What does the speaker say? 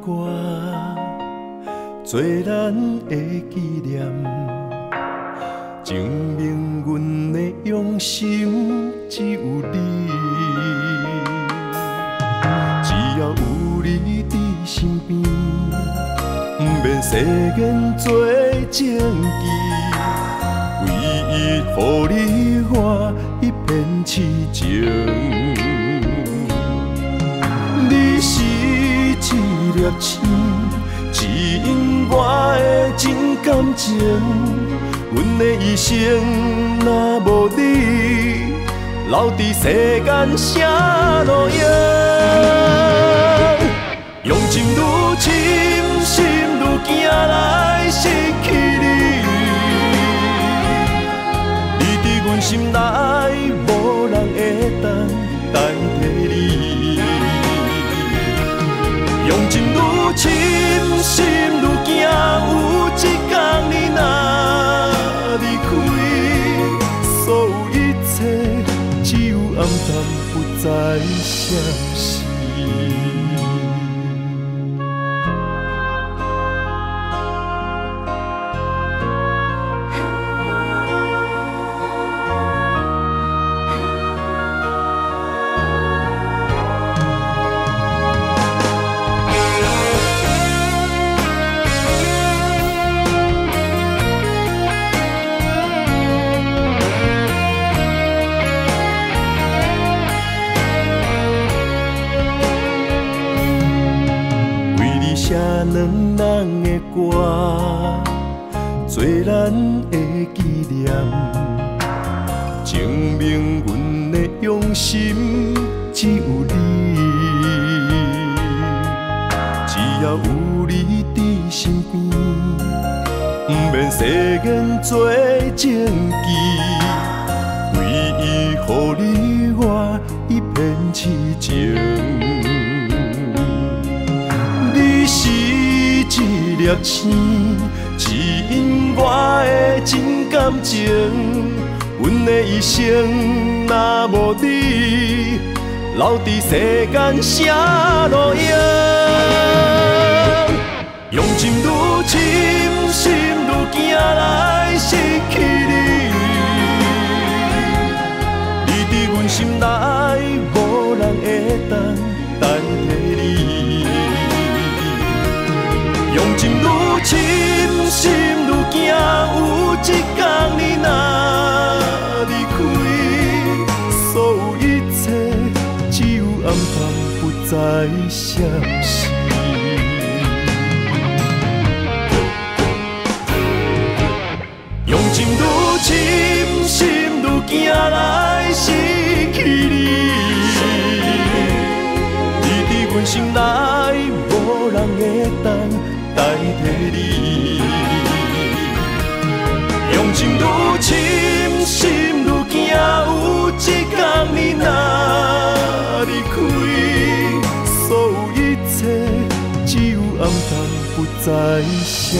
歌，做咱的纪念，证明阮的用心只有你。只要有你伫身边，不免世间做证据，唯一予你我一片痴情。粒星，指引我的真感情。阮的一生若无你，留伫世间啥路用？用情愈深，心愈惊来失去你。你伫阮心内，无人会当代替你。深深，心愈惊，有一天你若离开，所有一切只有暗淡，不再相信。写两人的歌，做咱的纪念，证明阮的用心只有你。只要有你伫身边，不免世间做证据，唯一予你我一片痴情。一粒星，指引我的真感情。阮的一生若无你，留伫世间啥路用？用情愈深，心愈惊来失去你。你伫阮心内，无人会当代替情愈深，心愈惊，有一天你若离开，所有一切只有暗淡，不再相信。用情愈深，心愈惊来失去你。你伫阮心内，无人会当代替你。用情愈深，心愈惊，有一天你若离开，所有一切只有暗淡，不再相。